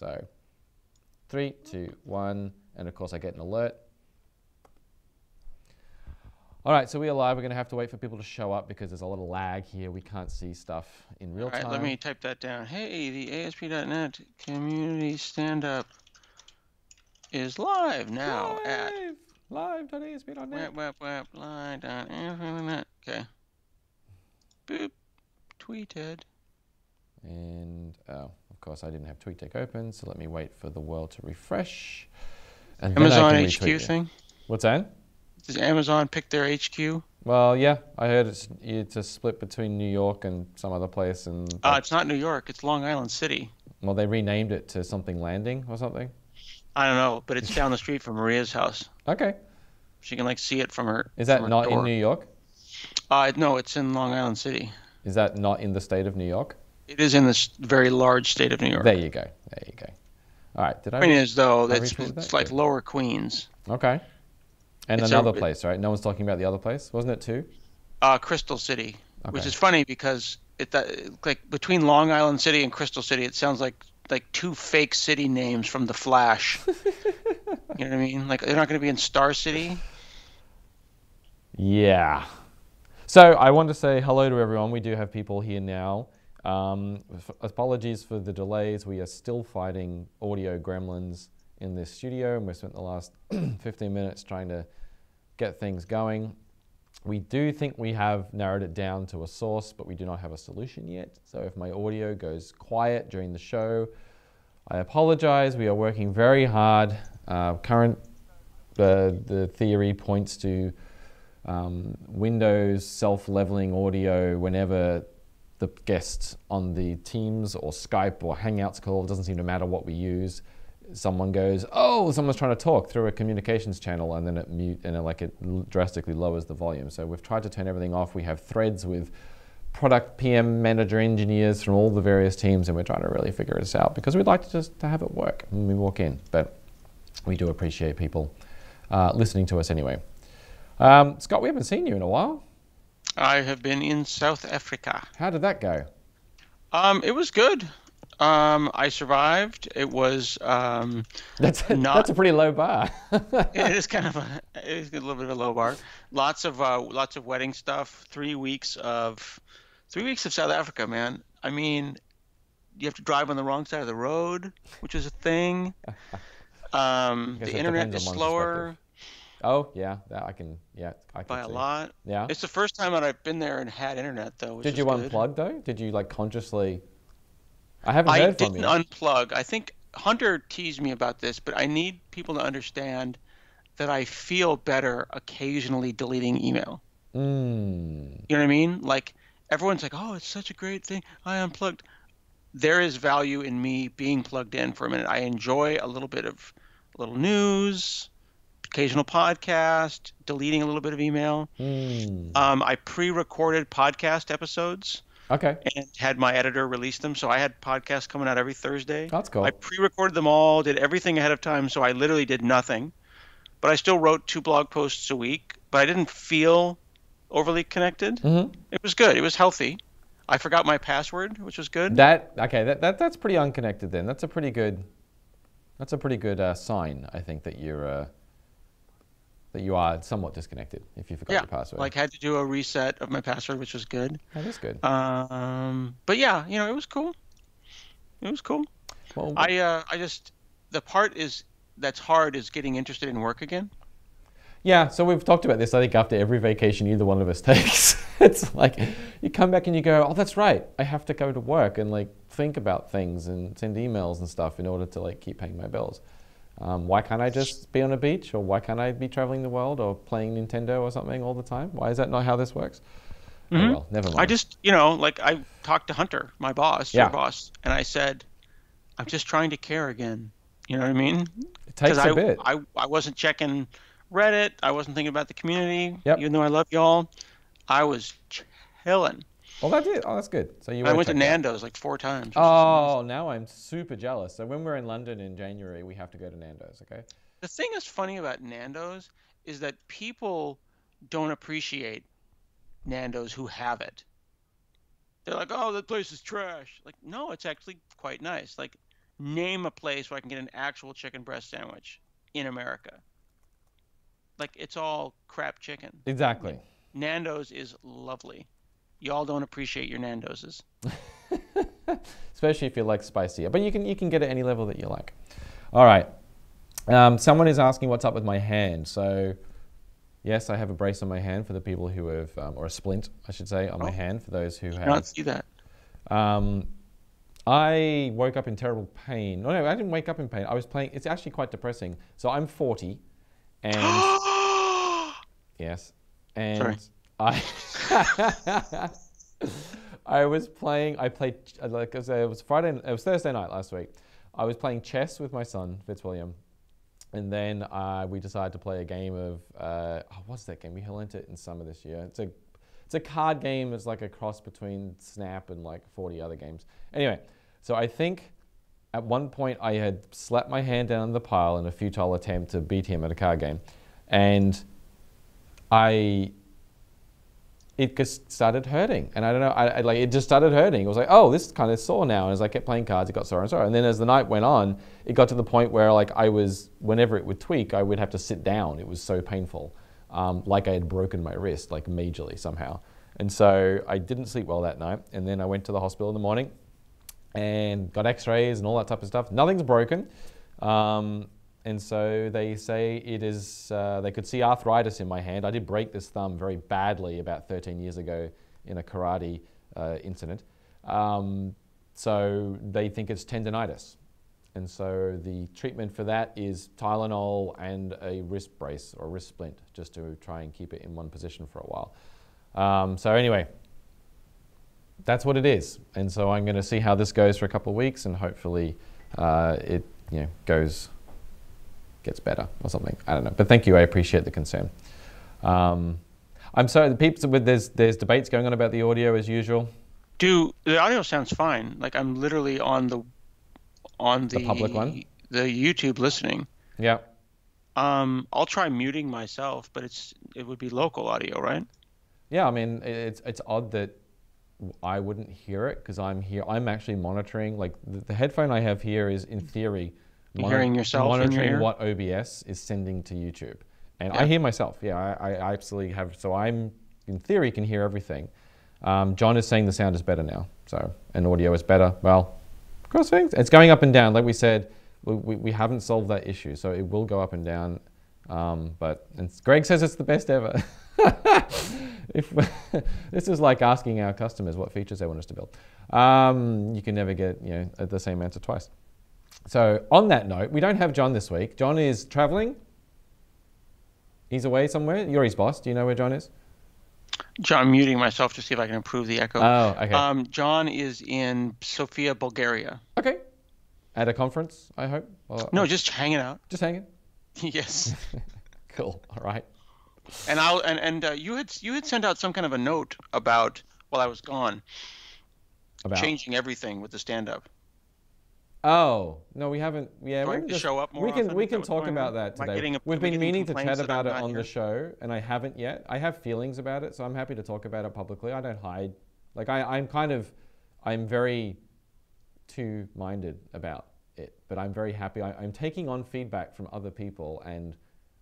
So three, two, one, and of course I get an alert. All right, so we are live. We're going to have to wait for people to show up because there's a lot of lag here. We can't see stuff in real All right, time. let me type that down. Hey, the ASP.NET community stand-up is live now at live live.asp.net. web web web live dot internet. Okay. Boop. Tweeted. And oh, of course, I didn't have TweetDeck open, so let me wait for the world to refresh. And Amazon HQ thing. What's that? Does Amazon pick their HQ? Well, yeah, I heard it's it's a split between New York and some other place, and Uh, it's not New York. It's Long Island City. well, they renamed it to something Landing or something. I don't know, but it's down the street from Maria's house. Okay, She can like see it from her. is that her not in. New York? Uh, no, it's in Long Island City. Is that not in the state of New York? It is in this very large state of New York. There you go. There you go. All right, did I? The point is, though, that's it's like. Lower Queens. Okay. And It's another over- place, right? No one's talking about the other place, wasn't it too? Uh, Crystal City, okay. which is funny because it that like between Long Island City and Crystal City, it sounds like like two fake city names from The Flash. you know what I mean? Like they're not going to be in Star City. Yeah. So I want to say hello to everyone. We do have people here now. Um, apologies for the delays. We are still fighting audio gremlins in this studio, and we spent the last 15 minutes trying to get things going. We do think we have narrowed it down to a source, but we do not have a solution yet. So if my audio goes quiet during the show, I apologize. We are working very hard. Uh, current the the theory points to um, Windows self-leveling audio whenever the guests on the Teams or Skype or Hangouts call, it doesn't seem to matter what we use. Someone goes, oh, someone's trying to talk through a communications channel, and then it mute and it, like it drastically lowers the volume. So we've tried to turn everything off. We have threads with product PM manager engineers from all the various teams, and we're trying to really figure this out because we'd like to just to have it work when we walk in. But we do appreciate people uh, listening to us anyway. Um, Scott, we haven't seen you in a while. I have been in South Africa. How did that go? Um, it was good. Um, I survived. It was um, That's Not- that's a pretty low bar. it is kind of a it is a little bit of a low bar. Lots of uh, lots of wedding stuff. Three weeks of three weeks of South Africa, man. I mean, you have to drive on the wrong side of the road, which is a thing. Um, the internet is slower oh yeah, that I can yeah I can by a lot. Yeah. It's the first time that I've been there and had internet though. Did you good. unplug though? Did you like consciously? I haven't I heard from didn't you. unplug. I think Hunter teased me about this, but I need people to understand that I feel better occasionally deleting email. Mm. You know what I mean? Like everyone's like, "Oh, it's such a great thing. I unplugged." There is value in me being plugged in for a minute. I enjoy a little bit of little news, occasional podcast, deleting a little bit of email. Mm. Um, I pre-recorded podcast episodes Okay, and had my editor release them. So I had podcasts coming out every Thursday. that's cool. I pre-recorded them all, did everything ahead of time, so I literally did nothing. But I still wrote two blog posts a week, but I didn't feel overly connected. hmm It was good. It was healthy. I forgot my password, which was good. That okay. That, that that's pretty unconnected then. That's a pretty good. That's a pretty good uh, sign. I think that you're uh, that you are somewhat disconnected if you forgot yeah, your password. like had to do a reset of my password, which was good. that is good. Um, but yeah, you know, it was cool. It was cool. well, I uh, I just the part is that's hard is getting interested in work again. Yeah, so we've talked about this. I think after every vacation either one of us takes, it's like you come back and you go, "Oh, that's right. I have to go to work and like think about things and send emails and stuff in order to like keep paying my bills." Um, why can't I just be on a beach, or why can't I be traveling the world, or playing Nintendo or something all the time? Why is that not how this works? Oh Mhm. well, never mind. I just, you know, like I talked to Hunter, my boss, Yeah. your boss, and I said, I'm just trying to care again. You know what I mean? it takes I, a bit. I, I wasn't checking Reddit. I wasn't thinking about the community. Yep. Even though I love y'all, I was chilling. Well, that's it. Oh, that's good. So you. I went to checked out. Nando's like four times. which is. Oh, now I'm super jealous. So when we're in London in January, we have to go to Nando's. Okay. The thing that's funny about Nando's is that people don't appreciate Nando's who have it. They're like, "Oh, that place is trash." Like, no, it's actually quite nice. Like, name a place where I can get an actual chicken breast sandwich in America. Like it's all crap chicken. Exactly. Nando's is lovely. Y'all don't appreciate your Nando's. Especially if you like spicier. But you can you can get it any level that you like. All right. Um, someone is asking what's up with my hand. So, yes, I have a brace on my hand for the people who have, um, or a splint, I should say, on Oh. my hand for those who have. don't see that. Um, I woke up in terrible pain. No, no, I didn't wake up in pain. I was playing. It's actually quite depressing. So I'm 40, and yes, and Sorry. I I was playing. I played like I said, it was Friday. It was Thursday night last week. I was playing chess with my son Fitzwilliam, and then uh, we decided to play a game of uh, oh, what's that game? We lent it in summer this year. It's a it's a card game. It's like a cross between Snap and like 40 other games. Anyway, so I think at one point I had slapped my hand down the pile in a futile attempt to beat him at a card game, and I it just started hurting, and I don't know, I, I like it just started hurting. It was like, oh, this is kind of sore now. And as I kept playing cards, it got sore and sore. And then as the night went on, it got to the point where like I was, whenever it would tweak, I would have to sit down. It was so painful, um, like I had broken my wrist, like majorly somehow. And so I didn't sleep well that night. And then I went to the hospital in the morning and got X-rays and all that type of stuff. Nothing's broken. Um, and so they say it is, uh, they could see arthritis in my hand. I did break this thumb very badly about 13 years ago in a karate uh, incident. Um, so they think it's tendonitis. And so the treatment for that is Tylenol and a wrist brace or wrist splint just to try and keep it in one position for a while. Um, so anyway, that's what it is. And so I'm going to see how this goes for a couple of weeks and hopefully uh, it you know, goes gets better or something. I don't know. But thank you. I appreciate the concern. Um, I'm sorry. The people with there's there's debates going on about the audio as usual. Do the audio sounds fine? Like I'm literally on the on the, The public one? the YouTube listening. Yeah. Um, I'll try muting myself, but it's it would be local audio, right? Yeah. I mean, it's it's odd that I wouldn't hear it because I'm here. I'm actually monitoring. Like the, the headphone I have here is in theory You're hearing yourself in your monitoring ear? what OBS is sending to YouTube, and I hear myself. Yeah, I, I absolutely have. So I'm in theory can hear everything. Um, John is saying the sound is better now, so and audio is better. Well, cross things. It's going up and down. Like we said, we, we, we haven't solved that issue, so it will go up and down. Um, but and Greg says it's the best ever. if this is like asking our customers what features they want us to build, um, you can never get you know the same answer twice. So on that note, we don't have John this week. John is traveling. He's away somewhere. You're his boss. Do you know where John is? John, I'm muting myself to see if I can improve the echo. Oh, okay. Um, John is in Sofia, Bulgaria. okay. At a conference, I hope. Or- No, just hanging out. just hanging. yes. Cool. All right. And I'll and and uh, you had you had sent out some kind of a note about while I was gone, About. changing everything with the stand-up. Oh no, we haven't. Yeah, we just- show up more We can we can talk about that today. getting- We've been meaning to chat about it on the show, and I haven't yet. I have feelings about it, so I'm happy to talk about it publicly. I don't hide. Like I, I'm kind of, I'm very two-minded about it, but I'm very happy. I, I'm taking on feedback from other people, and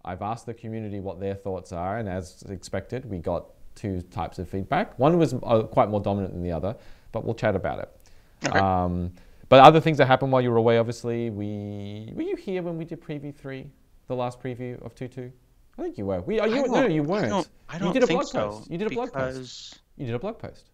I've asked the community what their thoughts are, and as expected, we got two types of feedback. One was uh, quite more dominant than the other, but we'll chat about it. Okay. Um, but other things that happened while you were away, obviously, we were you here when we did preview three, the last preview of two two? I think you were. We, oh, you, no, you I weren't. don't, I don't you did a think blog so. post. You did a blog post. You did a blog post.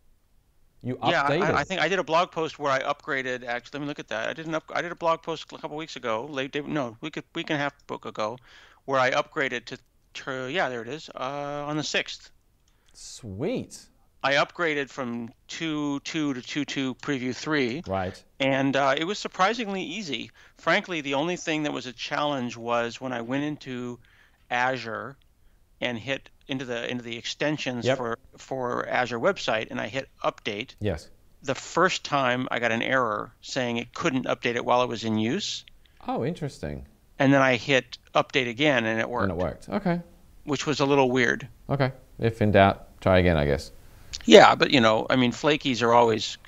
You Yeah, updated. I, I think I did a blog post where I upgraded. Actually, let me look at that. I did an up, I did a blog post a couple weeks ago, late day, no, week week and a half book ago, where I upgraded to, to yeah, there it is, uh, on the sixth. Sweet. I upgraded from two two to two two preview three, Right. and uh, it was surprisingly easy. Frankly, the only thing that was a challenge was when I went into Azure and hit into the into the extensions Yep. for for Azure website, and I hit update. Yes. The first time I got an error saying it couldn't update it while it was in use, Oh, interesting. and then I hit update again, and it worked, And it worked. Okay. which was a little weird. Okay. If in doubt, try again, I guess. Yeah, but you know, I mean, flakies are always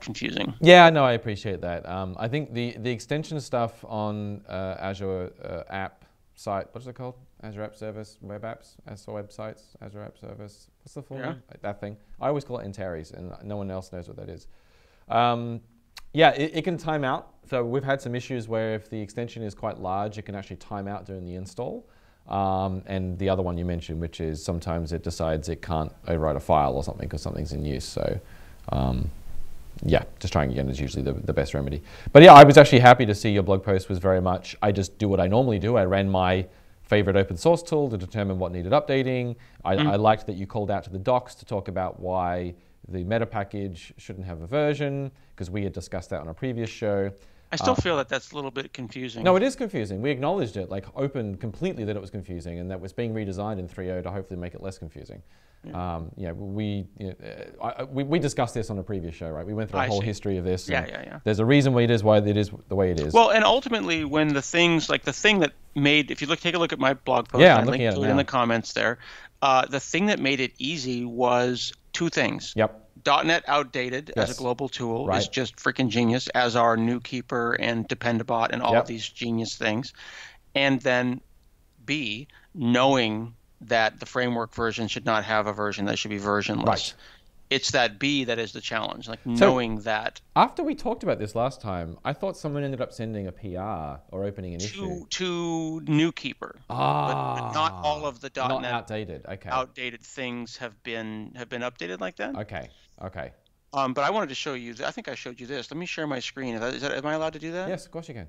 confusing. Yeah, no, I appreciate that. Um, I think the, the extension stuff on uh, Azure uh, app site, what's it called? Azure App Service, web apps, Azure websites, Azure App Service. What's the full Yeah. name? That thing. I always call it Antares, and no one else knows what that is. Um, yeah, it, it can time out. So we've had some issues where if the extension is quite large, it can actually time out during the install. Um, and the other one you mentioned, which is sometimes it decides it can't overwrite a file or something because something's in use. So um, yeah, just trying again is usually the, the best remedy. But yeah, I was actually happy to see your blog post was very much, I just do what I normally do. I ran my favorite open source tool to determine what needed updating. I, I liked that you called out to the docs to talk about why the meta package shouldn't have a version, because we had discussed that on a previous show. I still feel that that's a little bit confusing. No, it is confusing. We acknowledged it, like open completely that it was confusing, and that was being redesigned in 3.0 to hopefully make it less confusing. Yeah, um, yeah we, you know, uh, I, we we discussed this on a previous show, right? We went through a I whole see. history of this. Yeah, yeah, yeah. There's a reason why it is why it is the way it is. Well, and ultimately, when the things like the thing that made, if you look, take a look at my blog post, Yeah, I I'm looking at it to it in the comments there. Uh, the thing that made it easy was two things. yep. .NET outdated as a global tool is just freaking genius, as are NuKeeper and Dependabot and all Yep. of these genius things. And then B, knowing that the framework version should not have a version that should be versionless. Right. It's that B that is the challenge, like knowing that After we talked about this last time, I thought someone ended up sending a PR or opening an issue. to to NuKeeper. Ah, but not all of the .NET outdated. Okay. outdated things have been have been updated like that. Okay. Okay. Um, but I wanted to show you. I think I showed you this. Let me share my screen. Is that, is that am I allowed to do that? Yes, of course you can.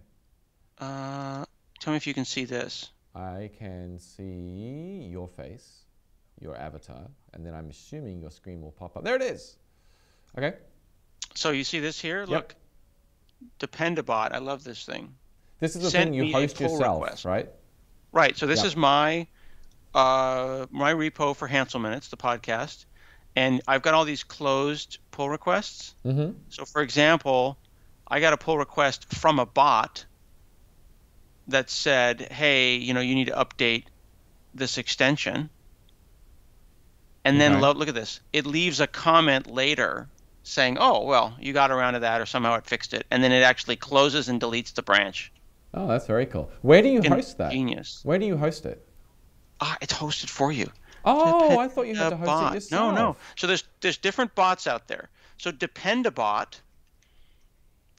Uh, tell me if you can see this. I can see your face, your avatar, and then I'm assuming your screen will pop up. There it is. Okay. So you see this here? Look, Dependabot. I love this thing. This is the Sent thing you host yourself, request. right? Right. So this Yeah. is my uh, my repo for Hanselminutes, the podcast, and I've got all these closed pull requests. Mm-hmm. So, for example, I got a pull request from a bot that said, "Hey, you know, you need to update this extension." And then lo- look at this. It leaves a comment later saying, "Oh, well, you got around to that, or somehow it fixed it." And then it actually closes and deletes the branch. Oh, that's very cool. Where do you Fucking host that? Genius. Where do you host it? Ah, it's hosted for you. Oh, I thought you had to host Dependabot. it yourself. No, no. So there's there's different bots out there. So Dependabot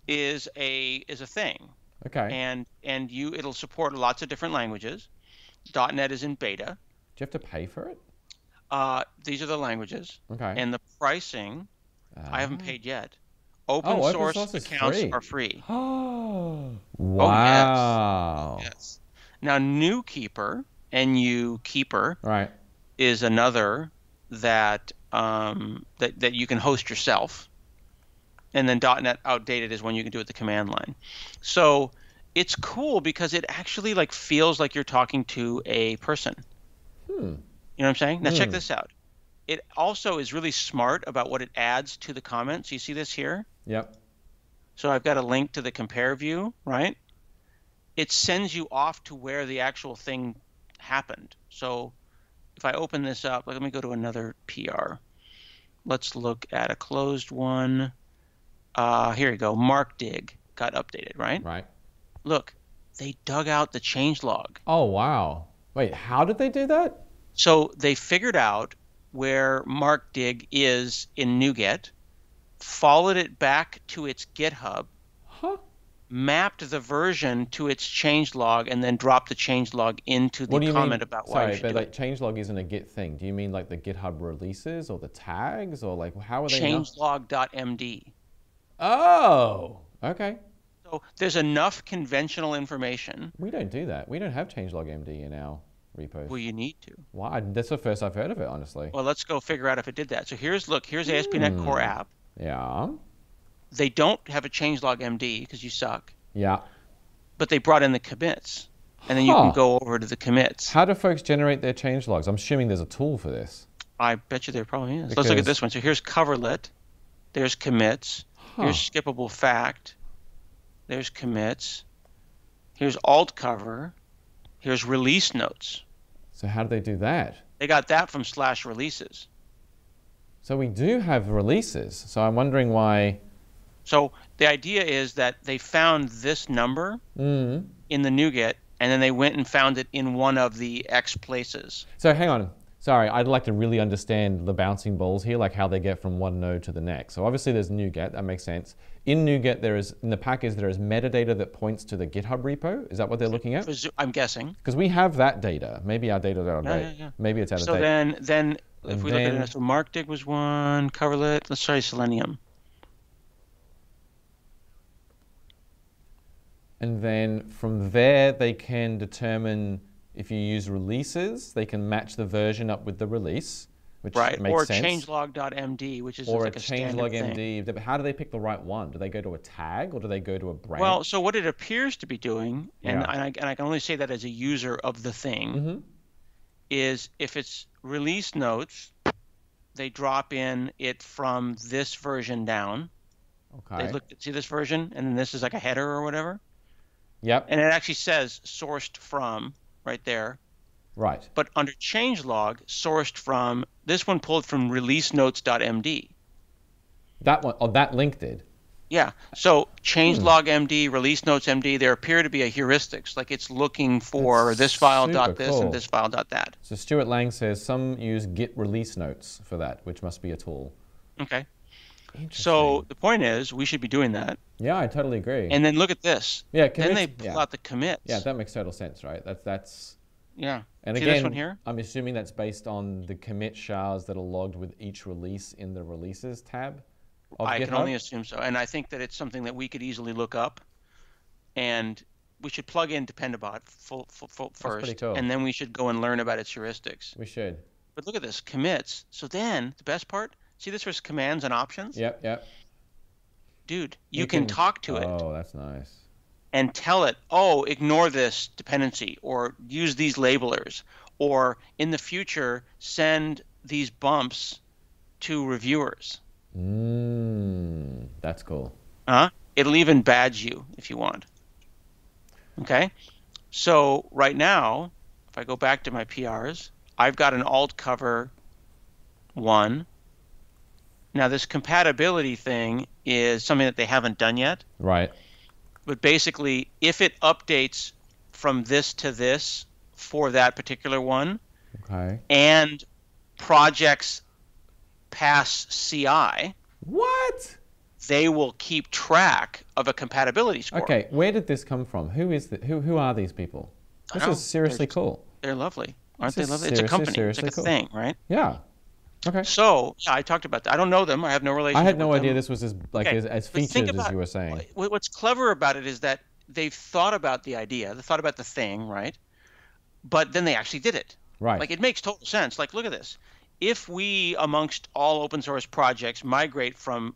is a is a thing, Okay. and and you it'll support lots of different languages. .NET is in beta. do you have to pay for it? Uh, these are the languages, Okay. and the pricing I haven't Ah. paid yet. Open Oh, open source, source accounts free. are free. Oh, wow. Yes. Now NuKeeper, NU Keeper, Right. is another that um, that that you can host yourself, and then .NET Outdated is one you can do with the command line. So it's cool because it actually like feels like you're talking to a person. Hmm. You know what I'm saying? Now check Hmm. this out. It also is really smart about what it adds to the comments. You see this here? Yep. So I've got a link to the compare view, right? It sends you off to where the actual thing happened. So if I open this up, let me go to another PR. Let's look at a closed one. Uh, here you go. MarkDig got updated, right? Right. Look, they dug out the changelog. Oh, wow. Wait, how did they do that? So they figured out where MarkDig is in NuGet, followed it back to its GitHub, Huh? mapped the version to its changelog and then dropped the changelog into the What do you comment mean? about why Sorry, you should but like it. changelog isn't a Git thing. Do you mean like the GitHub releases or the tags or like how are they? Changelog.md. Oh, okay. So there's enough conventional information. We don't do that. We don't have changelog MD in our repos. Well, you need to. Why? That's the first I've heard of it, honestly. Well, let's go figure out if it did that. So here's look. Here's hmm. ASP.NET Core app. Yeah. They don't have a changelog MD because you suck, Yeah. but they brought in the commits, and then you can go over to the commits. How do folks generate their changelogs? I'm assuming there's a tool for this. I bet you there probably is. Let's look at this one. So here's coverlet. There's commits. Here's SkippableFact. There's commits. Here's AltCover. Here's release notes. So how do they do that? They got that from slash releases. So we do have releases. So I'm wondering why So the idea is that they found this number Mm. in the NuGet, and then they went and found it in one of the X places. So hang on. Sorry, I'd like to really understand the bouncing balls here, like how they get from one node to the next. So obviously there's NuGet, that makes sense. In NuGet, there is in the package there is metadata that points to the GitHub repo. Is that what they're looking at? I'm guessing. Because we have that data. Maybe our data is out of Yeah, date. yeah, yeah. Maybe it's out of So then, then if And we look at it, so MarkDig was one, Coverlet. Let's try Selenium. And then from there, they can determine if you use releases, they can match the version up with the release, which Right, makes or sense. Or changelog.md, which is or like a a standard changelog thing. MD. But How do they pick the right one? Do they go to a tag or do they go to a branch? Well, so what it appears to be doing, and, Yeah. and, I, and I can only say that as a user of the thing, hmm is if it's release notes, they drop in it from this version down. okay. They look see this version, and then this is like a header or whatever, yep. and it actually says sourced from right there. right. But under changelog, sourced from this one pulled from releasenotes.md. That one. Oh, that link did. Yeah. So Hmm. changelog MD, release notes MD, there appear to be a heuristics, like it's looking for That's this file dot this cool. and this file dot that. So Stuart Lang says some use Git release notes for that, which must be a tool. Okay. So the point is, we should be doing that. Yeah, I totally agree. And then look at this. yeah, then they commits- pull yeah. out the commits. yeah, that makes total sense, right? That's that's. yeah. And See again, this one here? I'm assuming that's based on the commit shards that are logged with each release in the releases tab. I GitHub. can only assume so. And I think that it's something that we could easily look up. And we should plug in Dependabot full, full, full first, cool. and then we should go and learn about its heuristics. We should. But look at this commits. So then the best part, see this was commands and options. Yep, yep. Dude, you, can, talk to it. Oh, that's nice. and tell it, oh, ignore this dependency or use these labelers or in the future send these bumps to reviewers. Mmm, that's cool. Huh? It'll even badge you if you want. Okay? So right now, if I go back to my PRs, I've got an AltCover one. Now this compatibility thing is something that they haven't done yet. Right. but basically if it updates from this to this for that particular one Okay. and projects pass CI, What? they will keep track of a compatibility score. Okay, where did this come from? Who is the, who? Who are these people? This is seriously They're- cool. They're lovely. Aren't This they lovely? It's a company. It's like a cool. thing, right? Yeah. Okay. So, yeah, I talked about that. I don't know them. I have no relation. I had no idea them. this was as like Okay, as, as featured as about- you were saying. What's clever about it is that they've thought about the idea, they thought about the thing, right? But then they actually did it. Right. Like it makes total sense. Like look at this. If we amongst all open source projects migrate from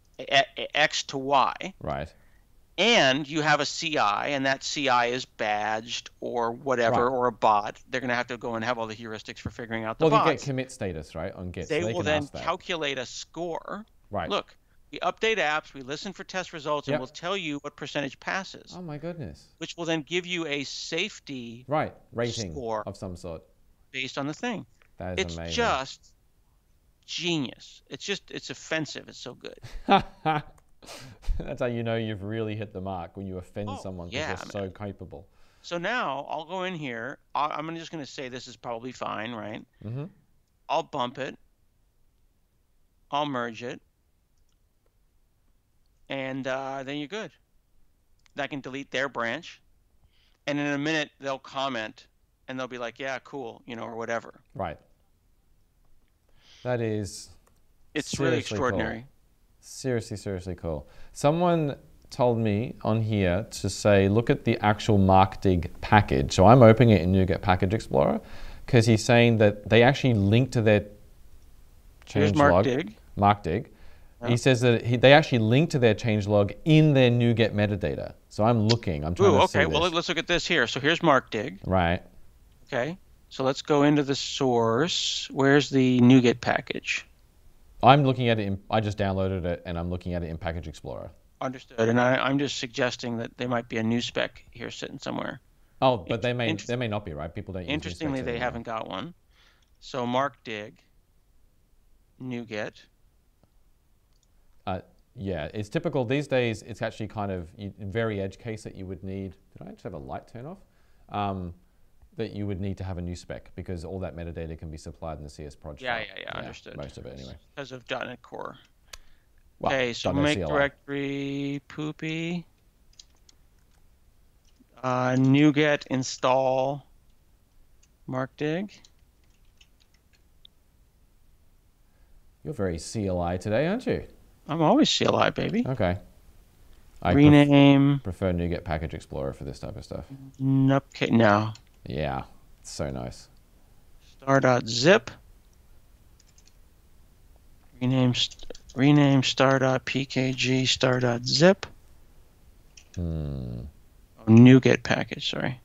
X to Y, right. And you have a CI, and that CI is badged or whatever, Right. or a bot, they're going to have to go and have all the heuristics for figuring out the Well, you get commit status right on Git. they so they will then calculate a score. right. Look, we update apps, we listen for test results, Yep. and we'll tell you what percentage passes, Oh my goodness. which will then give you a safety Right. Rating Score. of some sort. based on the thing. That is It's amazing. just genius. It's just it's offensive. It's so good. That's how you know you've really hit the mark when you offend Oh, someone because yeah, they're so capable. So now I'll go in here. I- I'm just going to say this is probably fine, right? hmm I'll bump it. I'll merge it. And uh, then you're good. I can delete their branch. And in a minute, they'll comment and they'll be like, yeah, cool, you know, or whatever. Right. That is It's really extraordinary. cool. Seriously, seriously cool. Someone told me on here to say, look at the actual MarkDig package. So I'm opening it in NuGet Package Explorer because he's saying that they actually link to their Here's changelog. MarkDig. MarkDig. Yeah. He says that he, they actually link to their changelog in their NuGet metadata. So I'm looking. I'm trying Ooh, to okay. see Well, this. let's look at this here. So here's MarkDig. right. Okay. So let's go into the source. Where's the NuGet package? I'm looking at it. In, I just downloaded it and I'm looking at it in Package Explorer. Understood. And I, I'm just suggesting that there might be a nuspec here sitting somewhere. Oh, but they may they may not be right. People don't. Interestingly, they anymore. haven't got one. So MarkDig, NuGet. Uh, yeah, it's typical these days. It's actually kind of you, very edge case that you would need. Did I just have a light turn off? Um, that you would need to have a nuspec because all that metadata can be supplied in the CS project. Yeah, yeah, yeah, understood. Most of it anyway. Because of .NET Core. Well, okay, so .NET make CLI. directory poopy. Uh, NuGet install markdig. You're very CLI today, aren't you? I'm always CLI, baby. Okay. I pref- Rename prefer NuGet Package Explorer for this type of stuff. Okay, no Yeah, it's so nice. star.zip. Rename rename star.pkg star.zip. Hmm. Oh, NuGet package. Sorry.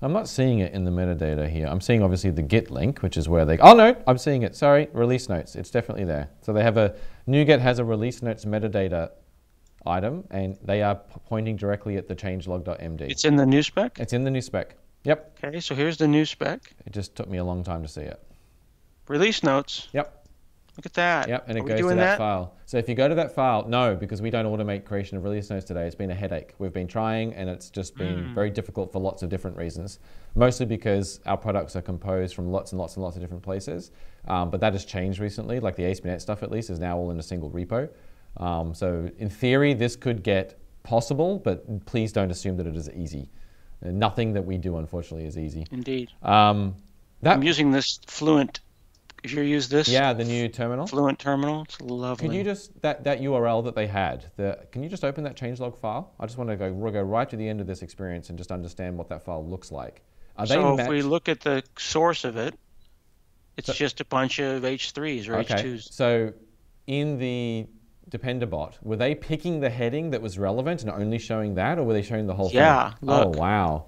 I'm not seeing it in the metadata here. I'm seeing obviously the Git link, which is where they. Oh no, I'm seeing it. Sorry, release notes. It's definitely there. So they have a NuGet has a release notes metadata item, and they are pointing directly at the changelog.md. It's in the nuspec. It's in the nuspec. Yep. Okay, so here's the nuspec. It just took me a long time to see it. Release notes. Yep. Look at that. Yep. And it we goes to that, that? file. So if you go to that file, no, because we don't automate creation of release notes today. It's been a headache. We've been trying, and it's just been Hmm. very difficult for lots of different reasons. Mostly because our products are composed from lots and lots and lots of different places. Um, but that has changed recently. Like the ASP.NET stuff, at least, is now all in a single repo. Um, so in theory, this could get possible, but please don't assume that it is easy. Uh, nothing that we do, unfortunately, is easy. Indeed. Um, that I'm using this Fluent. If you use this yeah, the new terminal. Fluent terminal, it's lovely. Could you just that that URL that they had? The can you just open that changelog file? I just want to go we'll go right to the end of this experience and just understand what that file looks like. Are they so if we look at the source of it, it's So- just a bunch of H3s or okay, H2s. so in the Dependabot, were they picking the heading that was relevant and only showing that, or were they showing the whole Yeah, thing? look. Oh wow!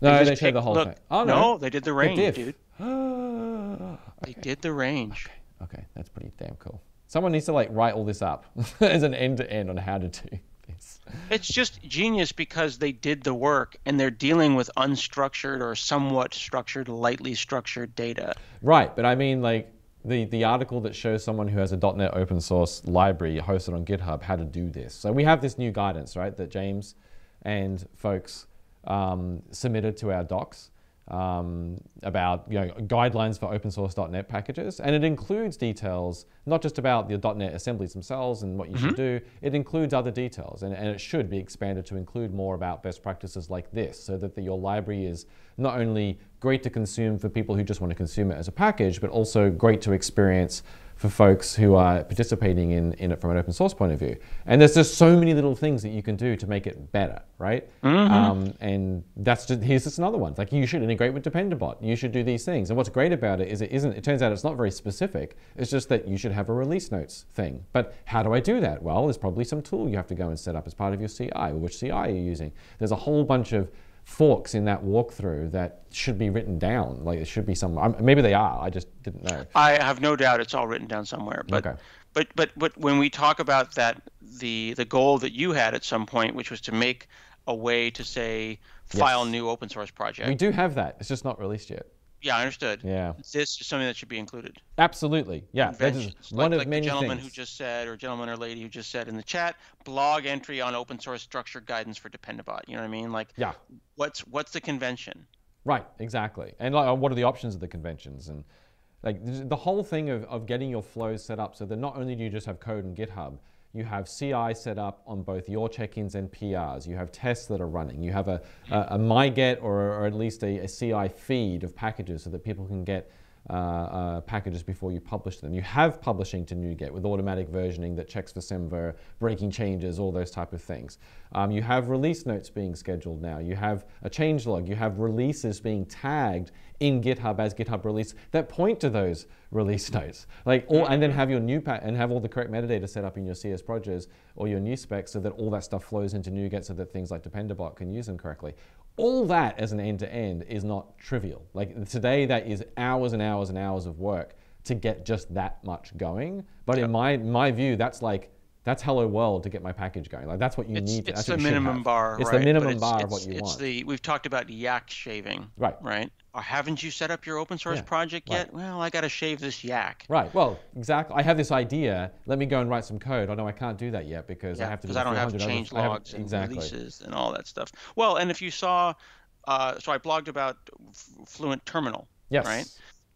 No, just they showed the whole look, thing. Oh no, no, they did the the range, diff. dude. They did the range. Okay. okay, that's pretty damn cool. Someone needs to like write all this up as an end to end on how to do this. It's just genius because they did the work and they're dealing with unstructured or somewhat structured, lightly structured data. Right, but I mean like the, the article that shows someone who has a .NET open source library hosted on GitHub how to do this. So we have this new guidance, right, that James and folks um, submitted to our docs um, about you know guidelines for open source .NET packages, and it includes details not just about the .NET assemblies themselves and what you should do. It includes other details, and, and it should be expanded to include more about best practices like this, so that the, your library is not only great to consume for people who just want to consume it as a package, but also great to experience for folks who are participating in, in it from an open source point of view. And there's just so many little things that you can do to make it better, right? Um, and that's just, here's just another one. It's like you should integrate with Dependabot. You should do these things. And what's great about it is it isn't, it turns out it's not very specific. It's just that you should have a release notes thing. But how do I do that? Well, there's probably some tool you have to go and set up as part of your CI, or which CI are you're using. There's a whole bunch of forks in that walkthrough that should be written down. Like it should be somewhere. Maybe they are. I just didn't know. I have no doubt it's all written down somewhere. But Okay. but but but when we talk about that, the the goal that you had at some point, which was to make a way to say file Yes. new open source project. We do have that. It's just not released yet. Yeah, I understood. Yeah. This is something that should be included. Absolutely. Yeah. That is one like, of like many the gentleman things. who just said, or gentleman or lady who just said in the chat, blog entry on open source structure guidance for Dependabot. You know what I mean? Like, yeah. what's what's the convention? Right, exactly. And like, what are the options of the conventions? And like the whole thing of, of getting your flows set up so that not only do you just have code in GitHub, you have CI set up on both your check-ins and PRs. You have tests that are running. You have a, a, a MyGet or, or at least a, a CI feed of packages so that people can get uh, uh, packages before you publish them. You have publishing to NuGet with automatic versioning that checks for Semver, breaking changes, all those type of things. Um, you have release notes being scheduled now. You have a changelog. You have releases being tagged in GitHub as GitHub release that point to those release notes. Like, all, and then have your new and have all the correct metadata set up in your CS projects or your nuspecs so that all that stuff flows into NuGet so that things like Dependabot can use them correctly. All that as an end to end is not trivial. Like today, that is hours and hours and hours of work to get just that much going. But in my my view, that's like That's hello world to get my package going. Like that's what you it's, need. To, it's that's the what you should minimum bar. It's right, the minimum it's, bar it's, of what you it's want. The, we've talked about yak shaving. Right. Right. Or haven't you set up your open source Yeah, project right. yet? Well, I got to shave this yak. Right. Well, exactly. I have this idea. Let me go and write some code. Oh no, I can't do that yet because I have to. because do I don't have 400 other- change I logs and exactly. releases and all that stuff. Well, and if you saw, uh, so I blogged about F- Fluent Terminal, Yes. right?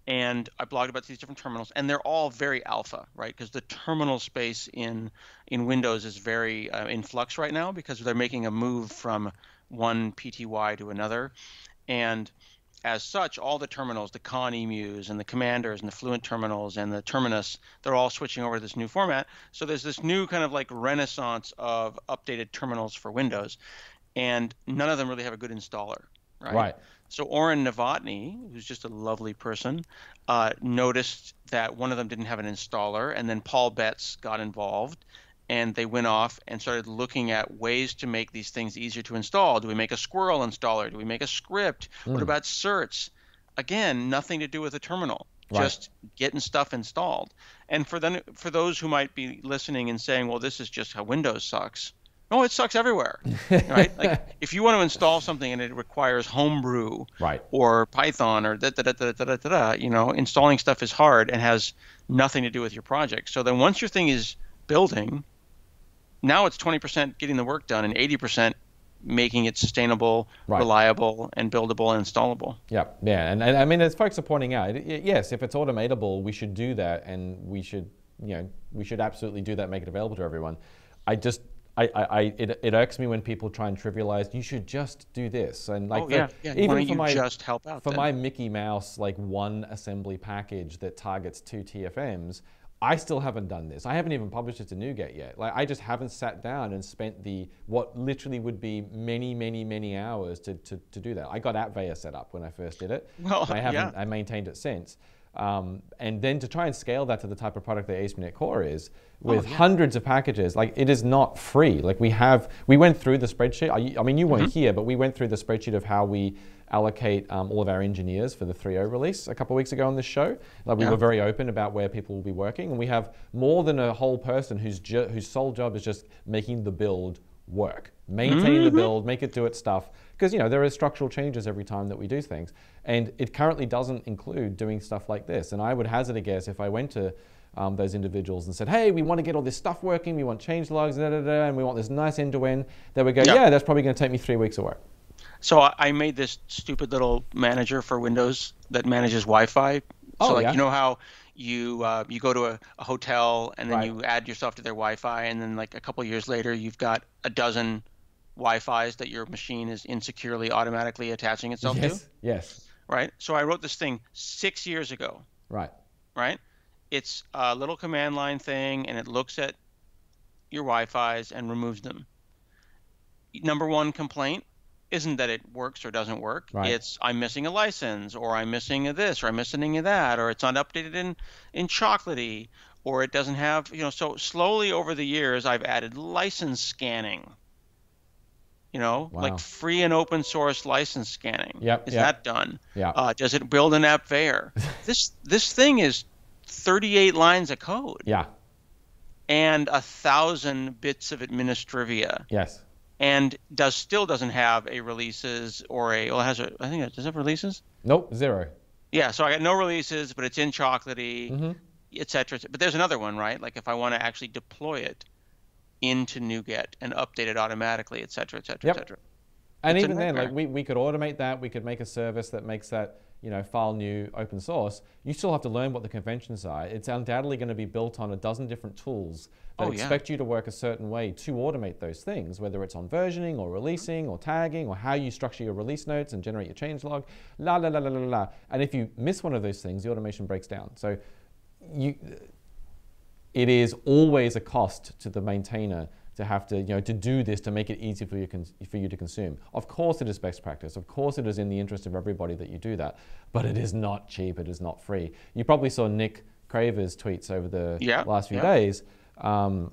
And I blogged about these different terminals, and they're all very alpha, right? Because the terminal space in in Windows is very uh, in flux right now because they're making a move from one PTY to another, and as such, all the terminals, the ConEmus and the commanders and the fluent terminals and the terminus, they're all switching over to this new format. So there's this new kind of like renaissance of updated terminals for Windows, and none of them really have a good installer, right? Right. So Oren Novotny, who's just a lovely person, uh, noticed that one of them didn't have an installer, and then Paul Betts got involved, and they went off and started looking at ways to make these things easier to install. Do we make a Squirrel installer? Do we make a script? What about certs? Again, nothing to do with the terminal. Right. Just getting stuff installed. And for then for those who might be listening and saying, "Well, this is just how Windows sucks." No, it sucks everywhere, right? Like if you want to install something and it requires Homebrew, Right. or Python or da da da da da da da, you know, installing stuff is hard and has nothing to do with your project. So then once your thing is building, now it's 20% getting the work done and 80% making it sustainable, Right. reliable, and buildable and installable. Yeah, yeah, and, and I mean, as folks are pointing out, yes, if it's automatable, we should do that, and we should, you know, we should absolutely do that, make it available to everyone. I just, I, I, I it, it irks me when people try and trivialize. You should just do this, and like, oh yeah, yeah. even for you my just help out? for then? my Mickey Mouse like one assembly package that targets two TFMs, I still haven't done this. I haven't even published it to NuGet yet. Like I just haven't sat down and spent the what literally would be many, many, many hours to, to, to do that. I got AppVeyor set up when I first did it. Well, I haven't yeah. I maintained it since. Um, and then to try and scale that to the type of product that ASP.NET Core is, with hundreds of packages, like it is not free. Like we have, we went through the spreadsheet. I, I mean, you weren't here, but we went through the spreadsheet of how we allocate um, all of our engineers for the 3.0 release a couple of weeks ago on this show. Like we Yeah. were very open about where people will be working, and we have more than a whole person whose whose sole job is just making the build work, maintain the build, make it do its stuff. Because you know there are structural changes every time that we do things, and it currently doesn't include doing stuff like this. And I would hazard a guess if I went to um, those individuals and said, "Hey, we want to get all this stuff working. We want change logs, da, da, da, and we want this nice end to end." They would go, Yeah. "Yeah, that's probably going to take me three weeks of work." So I, I made this stupid little manager for Windows that manages Wi-Fi. So Oh, like yeah. you know how you uh, you go to a, a hotel and then Right. you add yourself to their Wi-Fi and then like a couple years later you've got a dozen Wi-Fi's that your machine is insecurely automatically attaching itself yes, to, yes, right? So I wrote this thing six years ago, right, right? It's a little command line thing, and it looks at your Wi-Fi's and removes them. Number one complaint isn't that it works or doesn't work. Right. It's I'm missing a license, or I'm missing a this, or I'm missing a that, or it's not updated in in Chocolatey, or it doesn't have you know. So slowly over the years, I've added license scanning. You know, Wow. like free and open source license scanning. Yep, Is yep. that done? yeah, Uh, does it build an app there? this this thing is 38 lines of code yeah, and a thousand bits of administrivia, yes, and does still doesn't have a releases or a well it has a I think it does it have releases. nope, zero. Yeah, so I got no releases, but it's in Chocolatey, hmm et cetera. But there's another one, right? Like if I want to actually deploy it into NuGet and update it automatically, et cetera, et cetera, Yep. et cetera. And It's even then, like we, we could automate that. We could make a service that makes that you know file new open source. You still have to learn what the conventions are. It's undoubtedly going to be built on a dozen different tools that Oh, yeah. expect you to work a certain way to automate those things, whether it's on versioning or releasing or tagging or how you structure your release notes and generate your change log. La la la la la la. And if you miss one of those things, the automation breaks down. So you it is always a cost to the maintainer to have to, you know, to do this to make it easy for you, cons- for you to consume. Of course, it is best practice. Of course, it is in the interest of everybody that you do that. But it is not cheap. It is not free. You probably saw Nick Craver's tweets over the Yeah, last few yeah. days. Um,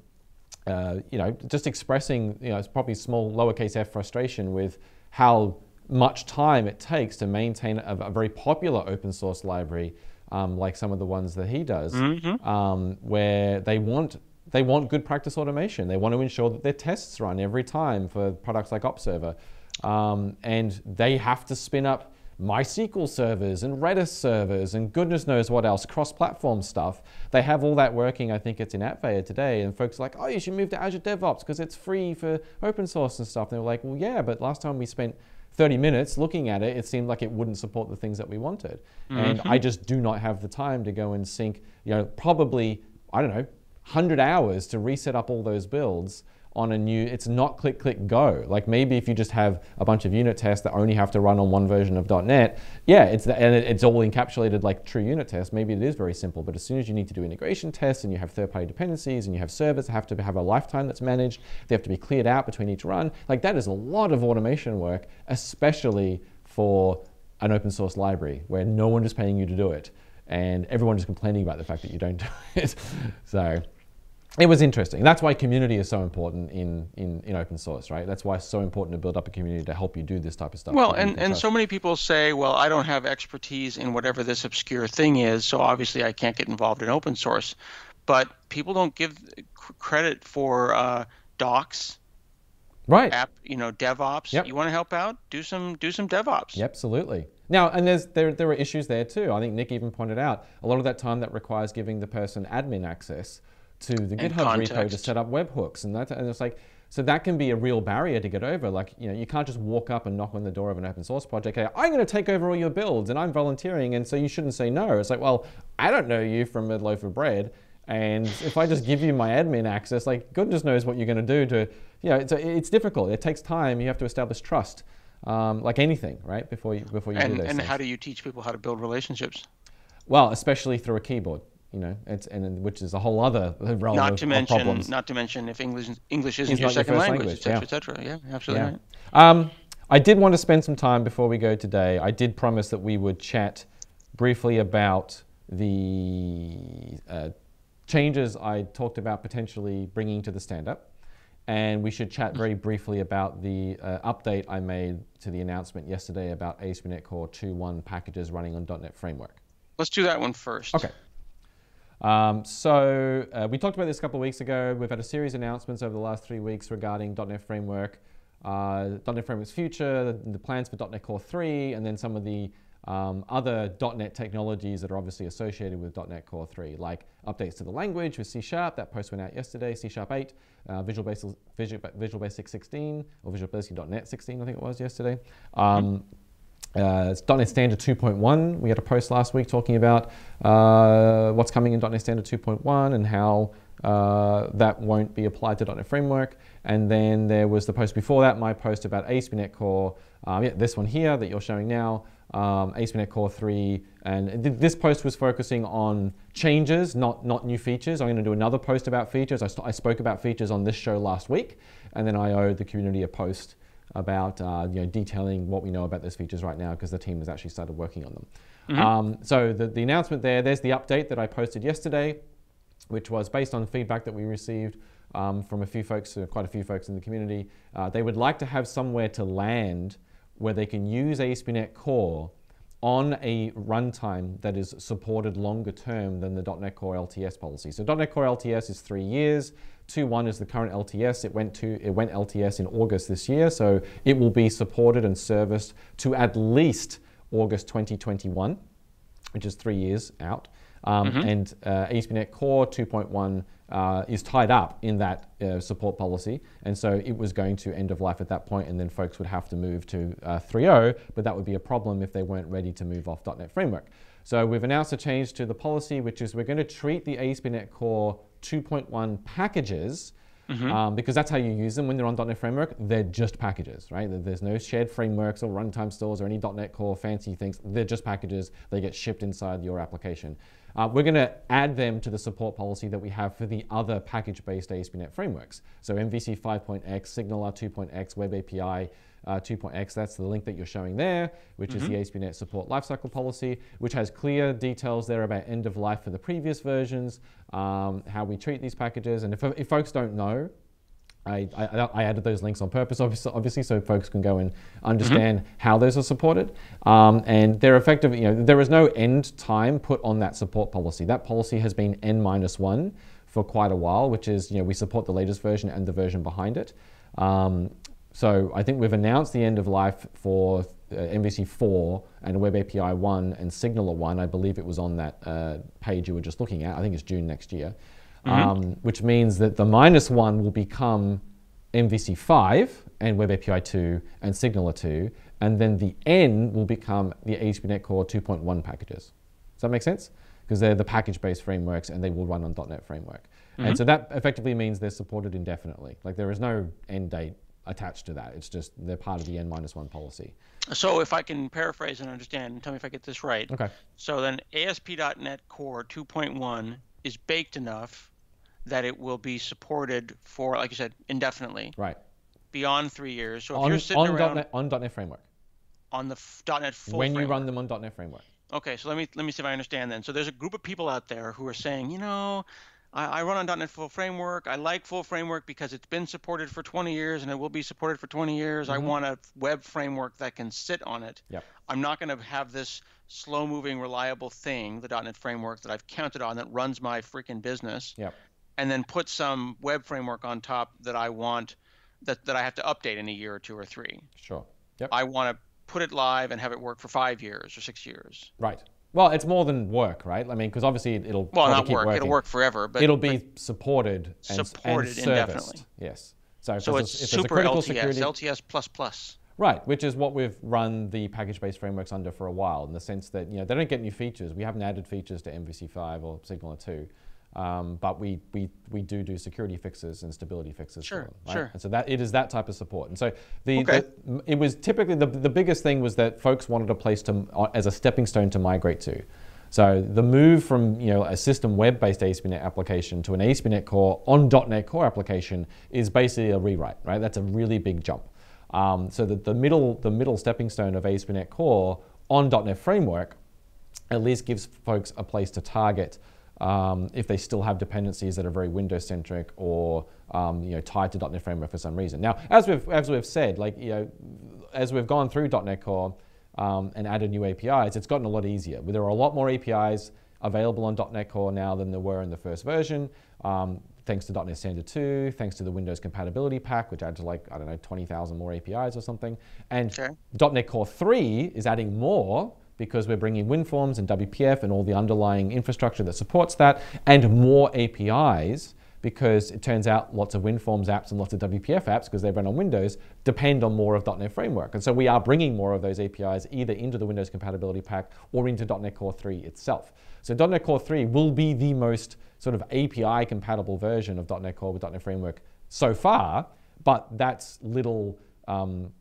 uh, you know, just expressing, you know, it's probably small lowercase f frustration with how much time it takes to maintain a, a very popular open source library, um, like some of the ones that he does, Mm-hmm. um, where they want they want good practice automation. They want to ensure that their tests run every time for products like Opserver. Um, and they have to spin up MySQL servers and Redis servers and goodness knows what else, cross-platform stuff. They have all that working. I think it's in AppVeyor today, and folks are like, oh, you should move to Azure DevOps because it's free for open source and stuff. And they were like, well, yeah, but last time we spent 30 minutes looking at it, it seemed like it wouldn't support the things that we wanted. Mm-hmm. And I just do not have the time to go and sync, you know, probably, I don't know, 100 hours to reset up all those builds on a new, it's not click, click, go. Like maybe if you just have a bunch of unit tests that only have to run on one version of .NET, yeah, it's the, and it's all encapsulated like true unit tests. Maybe it is very simple, but as soon as you need to do integration tests and you have third-party dependencies and you have servers that have to have a lifetime that's managed, they have to be cleared out between each run. Like that is a lot of automation work, especially for an open source library where no one is paying you to do it and everyone is complaining about the fact that you don't do it. so it was interesting. That's why community is so important in, in, in open source, right? That's why it's so important to build up a community to help you do this type of stuff. Well, and, and so many people say, well, I don't have expertise in whatever this obscure thing is, so obviously I can't get involved in open source. But people don't give credit for uh, docs, right? App, you know, DevOps. Yep. You want to help out? Do some do some DevOps. Yep, absolutely. Now, and there's there there are issues there too. I think Nick even pointed out a lot of that time that requires giving the person admin access to the and GitHub context. repo to set up webhooks, and that and it's like so that can be a real barrier to get over. Like you know, you can't just walk up and knock on the door of an open source project. Hey, I'm going to take over all your builds, and I'm volunteering, and so you shouldn't say no. It's like, well, I don't know you from a loaf of bread. And if I just give you my admin access, like goodness knows what you're going to do to, you know, it's, it's difficult. It takes time. You have to establish trust, um, like anything, right? Before you before you and, do this. And things. how do you teach people how to build relationships? Well, especially through a keyboard you know, it's and which is a whole other realm not of, to mention, of problems. Not to mention if English English isn't your second your language, etc., etc. Yeah. yeah, absolutely. Yeah. Right. Um, I did want to spend some time before we go today. I did promise that we would chat briefly about the uh, changes I talked about potentially bringing to the stand-up. And we should chat very briefly about the uh, update I made to the announcement yesterday about ASP.NET Core 2.1 packages running on .NET Framework. Let's do that one first. Okay. Um, so uh, we talked about this a couple of weeks ago. We've had a series of announcements over the last three weeks regarding .NET Framework, uh, .NET Framework's future, the, the, plans for .NET Core 3, and then some of the um, other .NET technologies that are obviously associated with .NET Core 3, like updates to the language with C Sharp. That post went out yesterday. C Sharp 8, uh, Visual, Basic, Visual, Visual Basic 16, or Visual Basic.NET 16, I think it was yesterday. Um. Uh, .NET Standard 2.1. We had a post last week talking about uh, what's coming in .NET Standard 2.1 and how uh, that won't be applied to .NET Framework. And then there was the post before that, my post about ASP.NET Core, um, yeah, this one here that you're showing now, um, ASP.NET Core 3. And th this post was focusing on changes, not, not new features. I'm going to do another post about features. I, I spoke about features on this show last week, and then I owe the community a post about uh, you know, detailing what we know about those features right now because the team has actually started working on them. Mm -hmm. um, so the, the announcement there, there's the update that I posted yesterday, which was based on feedback that we received um, from a few folks, uh, quite a few folks in the community. Uh, they would like to have somewhere to land where they can use ASP.NET Core on a runtime that is supported longer term than the .NET Core LTS policy. So .NET Core LTS is three years. 2.1 is the current LTS. It went to it went LTS in August this year, so it will be supported and serviced to at least August 2021, which is three years out. Um, mm -hmm. And uh, ASP.NET Core 2.1 uh, is tied up in that uh, support policy, and so it was going to end of life at that point, and then folks would have to move to uh, 3.0, but that would be a problem if they weren't ready to move off .NET Framework. So we've announced a change to the policy, which is we're going to treat the ASP.NET Core 2.1 packages Mm-hmm. Um, because that's how you use them when they're on .NET Framework. They're just packages, right? There's no shared frameworks or runtime stores or any .NET Core fancy things. They're just packages. They get shipped inside your application. Uh, we're going to add them to the support policy that we have for the other package-based ASP.NET frameworks. So MVC 5.x, SignalR 2.x, Web API, uh, 2.x. That's the link that you're showing there, which mm -hmm. is the mm-hmm. ASP.NET Support Lifecycle Policy, which has clear details there about end of life for the previous versions, um, how we treat these packages. And if, if folks don't know, I, I, I, added those links on purpose, obviously, obviously, so folks can go and understand mm -hmm. how those are supported. Um, and they're effective, you know, there is no end time put on that support policy. That policy has been N minus one for quite a while, which is you know we support the latest version and the version behind it. Um, so I think we've announced the end of life for uh, MVC 4 and Web API 1 and SignalR 1. I believe it was on that uh, page you were just looking at. I think it's June next year, um, which means that the minus 1 will become MVC 5 and Web API 2 and SignalR 2, and then the N will become the ASP.NET Core 2.1 packages. Does that make sense? Because they're the package-based frameworks and they will run on .NET Framework. And so that effectively means they're supported indefinitely. Like there is no end date attached to that. It's just they're part of the N minus one policy. So if I can paraphrase and understand, and tell me if I get this right. Okay. So then ASP.NET Core 2.1 is baked enough that it will be supported for, like you said, indefinitely Right. beyond three years. So if On, you're sitting on, around .NET, on .NET Framework. on the .NET full when you framework. run them on .NET Framework. Okay, so let me let me see if I understand then. So there's a group of people out there who are saying, you know, I, I run on .NET Full Framework. I like Full Framework because it's been supported for 20 years and it will be supported for 20 years. I mm-hmm. want a web framework that can sit on it. Yep. I'm not going to have this slow-moving, reliable thing, the .NET Framework that I've counted on that runs my freaking business, Yep. and then put some web framework on top that I want that that I have to update in a year or two or three. Sure. Yep. I want to put it live and have it work for five years or six years. right. Well, it's more than work, right? I mean, because obviously it'll Well, not keep work. Working. It'll work forever, but it'll be supported and, Supported and indefinitely. Yes. So, So it's a, if a super LTS, security, LTS plus plus. Right, which is what we've run the package-based frameworks under for a while, in the sense that you know they don't get new features. We haven't added features to MVC5 or SignalR 2, um, but we, we we do do security fixes and stability fixes. Sure, for them, right? sure. And so that it is that type of support. And so the, Okay. the it was typically the the biggest thing was that folks wanted a place to uh, as a stepping stone to migrate to. So the move from you know a system web-based ASP.NET application to an ASP.NET Core on .NET Core application is basically a rewrite, right? That's a really big jump. Um, so that the middle the middle stepping stone of ASP.NET Core on .NET Framework at least gives folks a place to target um, if they still have dependencies that are very Windows centric or um, you know tied to .NET Framework for some reason. Now, as we've as we've said, like you know, as we've gone through .NET Core um, and added new APIs, it's gotten a lot easier. There are a lot more APIs available on .NET Core now than there were in the first version. Um, thanks to .NET Standard 2, thanks to the Windows Compatibility Pack, which adds like, I don't know, 20,000 more APIs or something. And Okay. .NET Core 3 is adding more because we're bringing WinForms and WPF and all the underlying infrastructure that supports that, and more APIs because it turns out lots of WinForms apps and lots of WPF apps, because they run on Windows, depend on more of .NET Framework. And so we are bringing more of those APIs either into the Windows Compatibility Pack or into .NET Core 3 itself. So .NET Core 3 will be the most sort of API compatible version of .NET Core with .NET Framework so far, but that's little um,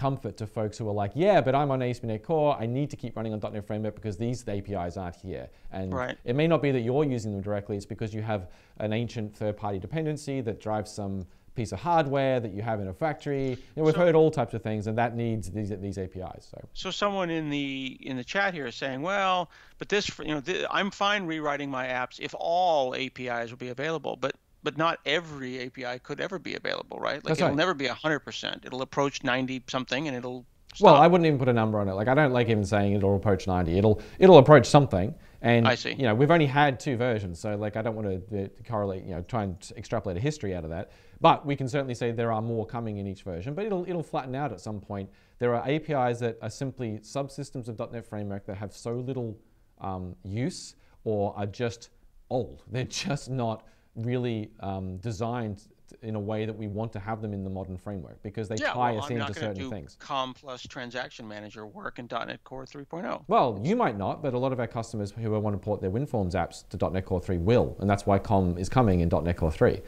comfort to folks who are like, yeah, but I'm on ASP.NET Core. I need to keep running on .NET Framework because these APIs aren't here. And Right. it may not be that you're using them directly. It's because you have an ancient third-party dependency that drives some piece of hardware that you have in a factory. You know, we've So- heard all types of things, and that needs these, these APIs. So So someone in the in the chat here is saying, well, but this, you know, th- I'm fine rewriting my apps if all APIs will be available, but but not every API could ever be available, right? Like That's it'll right. never be 100%. It'll approach 90 something and it'll stop. Well, I wouldn't even put a number on it. Like I don't like even saying it'll approach 90. It'll it'll approach something. And I see. you know, we've only had two versions, so like I don't want to, uh, correlate, you know, try and extrapolate a history out of that. But we can certainly say there are more coming in each version, but it'll it'll flatten out at some point. There are APIs that are simply subsystems of .NET Framework that have so little um, use or are just old. They're just not really um, designed in a way that we want to have them in the modern framework because they yeah, tie well, us I'm into not going certain to do things. COM plus transaction manager work in .NET Core oh. 3.0. Well, you might not, but a lot of our customers who want to port their WinForms apps to .NET Core 3 will, and that's why COM is coming in .NET Core 3.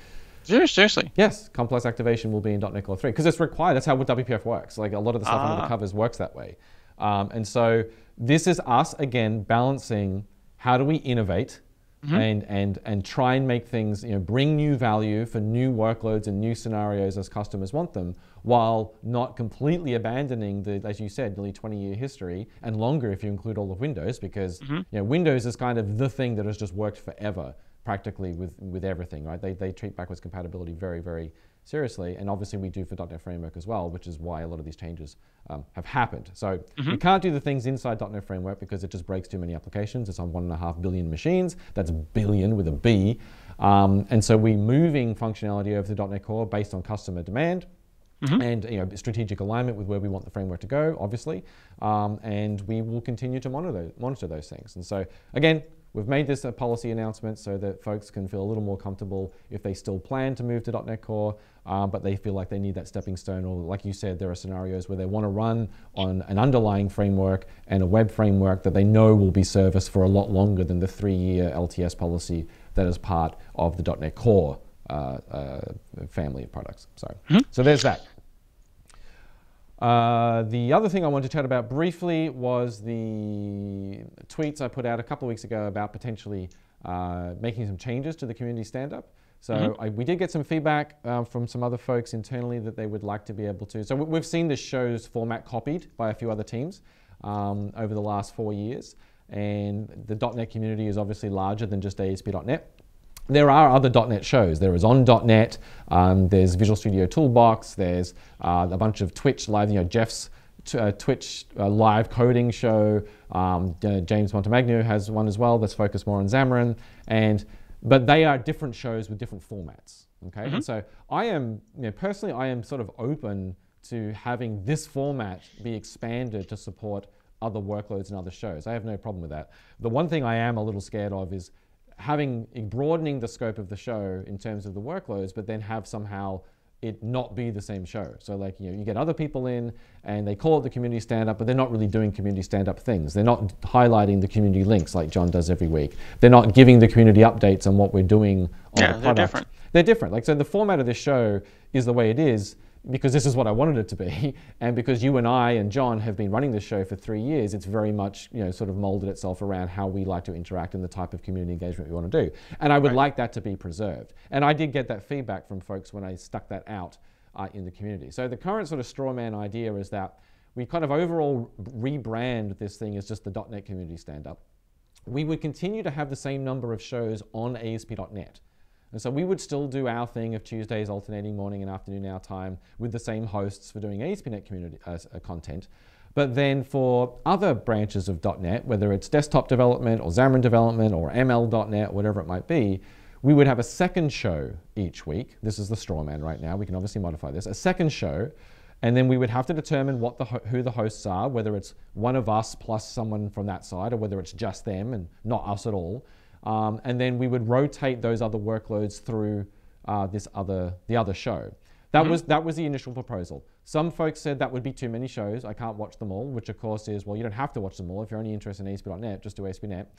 Seriously. Yes, COM plus activation will be in .NET Core 3 because it's required. That's how WPF works. Like a lot of the stuff under the Ah. covers works that way. Um, and so this is us again balancing how do we innovate Mm-hmm. and, and, and try and make things, you know, bring new value for new workloads and new scenarios as customers want them, while not completely abandoning the, as you said, nearly 20 year history and longer if you include all of Windows, because mm-hmm. you know, Windows is kind of the thing that has just worked forever practically with, with everything, right? They, they treat backwards compatibility very, very seriously. And obviously, we do for .NET Framework as well, which is why a lot of these changes um, have happened. So we can't do the things inside .NET Framework because it just breaks too many applications. It's on one and a half billion machines. That's billion with a B. Um, and so we're moving functionality over to .NET Core based on customer demand. And you know, strategic alignment with where we want the framework to go, obviously, um, and we will continue to monitor monitor those things. And so, again, we've made this a policy announcement so that folks can feel a little more comfortable if they still plan to move to .NET Core, um, but they feel like they need that stepping stone. Or, like you said, there are scenarios where they want to run on an underlying framework and a web framework that they know will be serviced for a lot longer than the three-year LTS policy that is part of the .NET Core uh, uh, family of products. So, so there's that. Uh, the other thing I wanted to chat about briefly was the tweets I put out a couple of weeks ago about potentially uh, making some changes to the community stand-up. So I, we did get some feedback uh, from some other folks internally that they would like to be able to. So we- we've seen this show's format copied by a few other teams um, over the last four years, and the .NET community is obviously larger than just ASP.NET. There are other .NET shows. There is on.NET. Um, there's Visual Studio Toolbox. There's uh, a bunch of Twitch live. You know, Jeff's uh, Twitch uh, live coding show. Um, uh, James Montemagno has one as well that's focused more on Xamarin. And but they are different shows with different formats. Okay, and so I am you know, personally I am sort of open to having this format be expanded to support other workloads and other shows. I have no problem with that. The one thing I am a little scared of is having broadening the scope of the show in terms of the workloads, but then have somehow it not be the same show. So like you know, you get other people in and they call it the community stand up, but they're not really doing community stand up things. They're not highlighting the community links like John does every week. They're not giving the community updates on what we're doing on Yeah, the they're different. They're different. Like so the format of this show is the way it is because this is what I wanted it to be, and because you and I and John have been running this show for three years, it's very much you know sort of molded itself around how we like to interact and the type of community engagement we want to do. And I would like that to be preserved. And I did get that feedback from folks when I stuck that out uh, in the community. So the current sort of straw man idea is that we kind of overall rebrand this thing as just the .NET community stand-up. We would continue to have the same number of shows on ASP.NET. And so we would still do our thing of Tuesdays alternating morning and afternoon our time with the same hosts for doing ASP.NET community uh, uh, content. But then for other branches of .NET, whether it's desktop development or Xamarin development or ML.NET, whatever it might be, we would have a second show each week. This is the straw man right now. We can obviously modify this. A second show, and then we would have to determine what the ho- who the hosts are, whether it's one of us plus someone from that side, or whether it's just them and not us at all. Um, and then we would rotate those other workloads through uh, this other the other show. That was that was the initial proposal. Some folks said that would be too many shows. I can't watch them all, which of course is well, you don't have to watch them all. If you're only interested in ASP.NET, just do ASP.NET.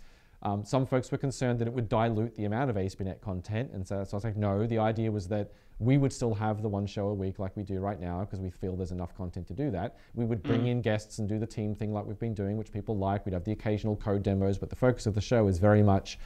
Um, some folks were concerned that it would dilute the amount of ASP.NET content, and so, so I was like, no. The idea was that we would still have the one show a week like we do right now because we feel there's enough content to do that. We would bring in guests and do the team thing like we've been doing, which people like. We'd have the occasional code demos, but the focus of the show is very much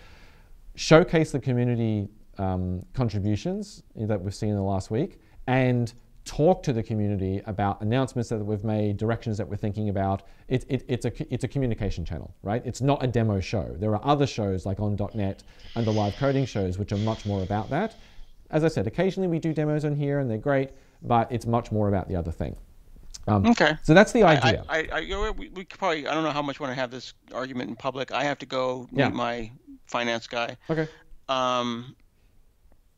showcase the community um, contributions that we've seen in the last week and talk to the community about announcements that we've made, directions that we're thinking about. It, it, it's, a, it's a communication channel, right? It's not a demo show. There are other shows like on .NET and the live coding shows, which are much more about that. As I said, occasionally we do demos on here and they're great, but it's much more about the other thing. Um, Okay. So that's the idea. I, I, know, we, we probably, I don't know how much want to have this argument in public. I have to go meet Yeah. my finance guy. okay. Um,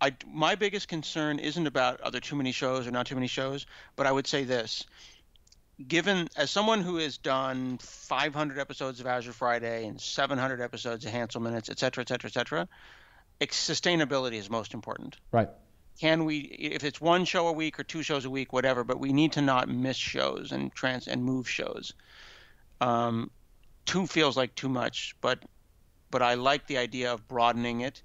I, my biggest concern isn't about are there too many shows or not too many shows, but I would say this. Given, as someone who has done 500 episodes of Azure Friday and 700 episodes of Hanselminutes, et cetera, et cetera, et cetera, sustainability is most important. Right. Can we, if it's one show a week or two shows a week, whatever, but we need to not miss shows and trans and move shows. Um, two feels like too much, but but I like the idea of broadening it,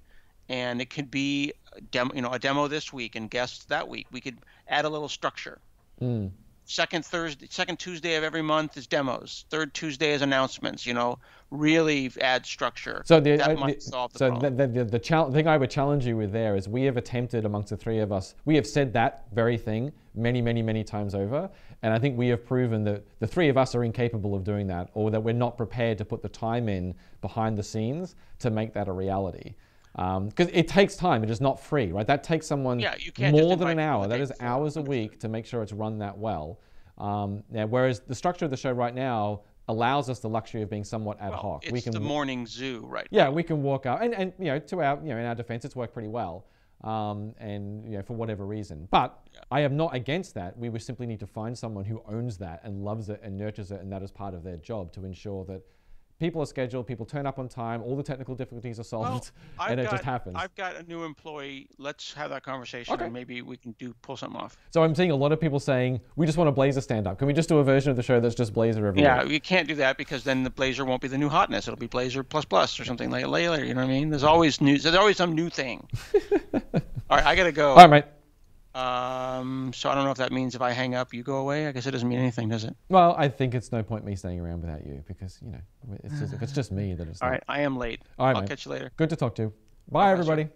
and it could be a demo, you know, a demo this week and guests that week. We could add a little structure. Mm. Second Thursday, second Tuesday of every month is demos. Third Tuesday is announcements. You know, really add structure. So the, that uh, might the- solve the so problem. the, the, the, the chal- thing I would challenge you with there is we have attempted amongst the three of us, we have said that very thing many, many, many times over. And I think we have proven that the three of us are incapable of doing that or that we're not prepared to put the time in behind the scenes to make that a reality. Because it takes time. It is not free, right? That takes someone Yeah, more than an hour. That is hours a week to make sure it's run that well. Um, now, whereas the structure of the show right now allows us the luxury of being somewhat ad Well, hoc. it's we can the morning zoo, right? yeah, we can walk out, and, and you know, to our you know, in our defense, it's worked pretty well, um, and you know, for whatever reason. But I am not against that. We would simply need to find someone who owns that and loves it and nurtures it, and that is part of their job to ensure that people are scheduled, people turn up on time, all the technical difficulties are solved, Well, and it got, just happens. I've got a new employee. Let's have that conversation, Okay. and maybe we can do pull something off. so I'm seeing a lot of people saying, "We just want a Blazor stand-up. Can we just do a version of the show that's just Blazor every Yeah, week?" we can't do that because then the Blazor won't be the new hotness. It'll be Blazor plus plus or something like later. You know what I mean? There's always new. There's always some new thing. All right, I gotta go. All right, mate. Um, so I don't know if that means if I hang up, you go away. I guess it doesn't mean anything, does it? Well, I think it's no point me staying around without you because you know, it's just, if it's just me, then it's All not. right, I am late. All right, I'll mate. catch you later. Good to talk to. Bye, everybody.